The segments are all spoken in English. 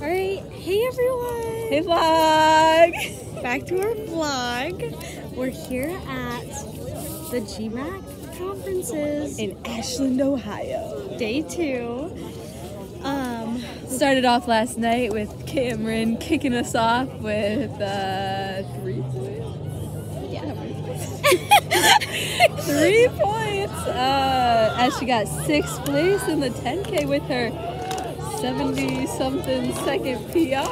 All right, hey everyone. Hey vlog! Back to our vlog. We're here at the GMAC conferences, In Ashland, Ohio. day two. Um, Started off last night with Cameron kicking us off with uh, three points. yeah. Three points! Uh, as she got sixth place in the 10K with her 70 something second PR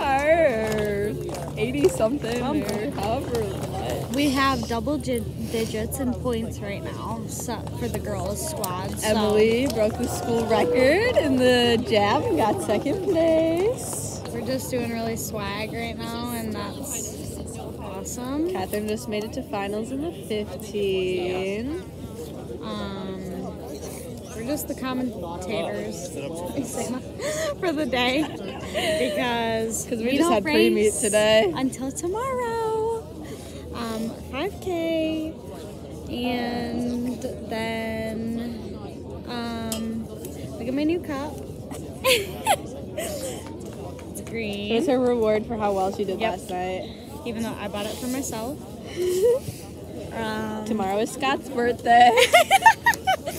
or 80 something or however much. We have double digits in points right now so, for the girls squad. So Emily broke the school record in the jav and got second place. we're just doing really swag right now, and that's awesome. Catherine just made it to finals in the 15. Um, just the commentators for the day because Because we, we just had pre meet today. until tomorrow. Um, 5K, and then um, look at my new cup. it's It green, was her reward for how well she did Yep. last night. even though I bought it for myself. Um, Tomorrow is Scott's birthday.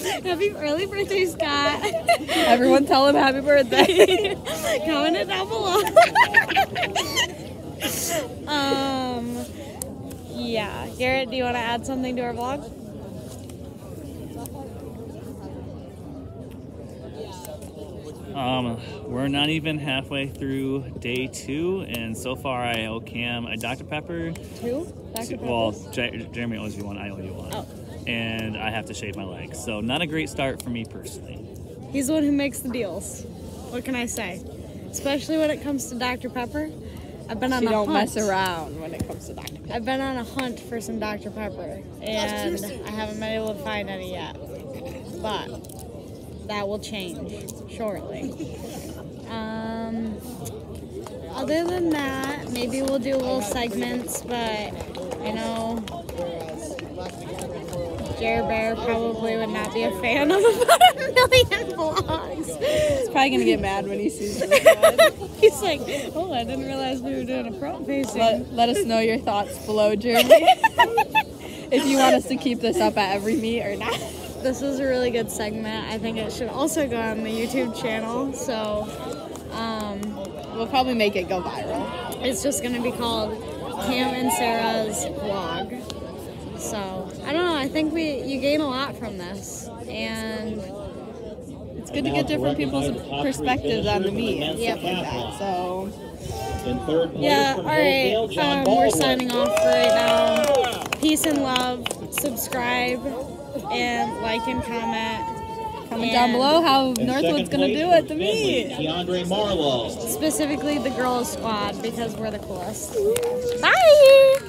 Happy early birthday, Scott. Everyone tell him happy birthday. Comment it down below. um, yeah. Garrett, do you want to add something to our vlog? Um, we're not even halfway through day two, and so far I owe Kam a Dr. Pepper. Two? To- well, J- Jeremy owes you one, I owe you one. Oh. And I have to shave my legs. So, not a great start for me personally. He's the one who makes the deals. What can I say? Especially when it comes to Dr. Pepper. I've been on she a don't hunt. mess around when it comes to Dr. Pepper. I've been on a hunt for some Dr. Pepper, and I haven't been able to find any yet. But that will change shortly. Um, other than that, maybe we'll do little segments, but you know, Jer Bear probably would not be a fan of about a million vlogs. He's probably gonna get mad when he sees this one. He's like, oh, I didn't realize we were doing a front facing. let, let us know your thoughts below, Jeremy. if you want us to keep this up at every meet or not. This is a really good segment. I think it should also go on the YouTube channel. So um, We'll probably make it go viral. it's just going to be called Kam and Sarah's vlog. So I don't know. I think we you gain a lot from this, and It's good to get different people's perspectives on the meet and stuff like that. So In third place yeah. All right, Hillsdale, um, we're signing off for right now. Peace and love. Subscribe and like and comment. comment down below how Northwood's gonna do at the meet. Keandre Marlowe. Specifically the girls squad because we're the coolest. Bye.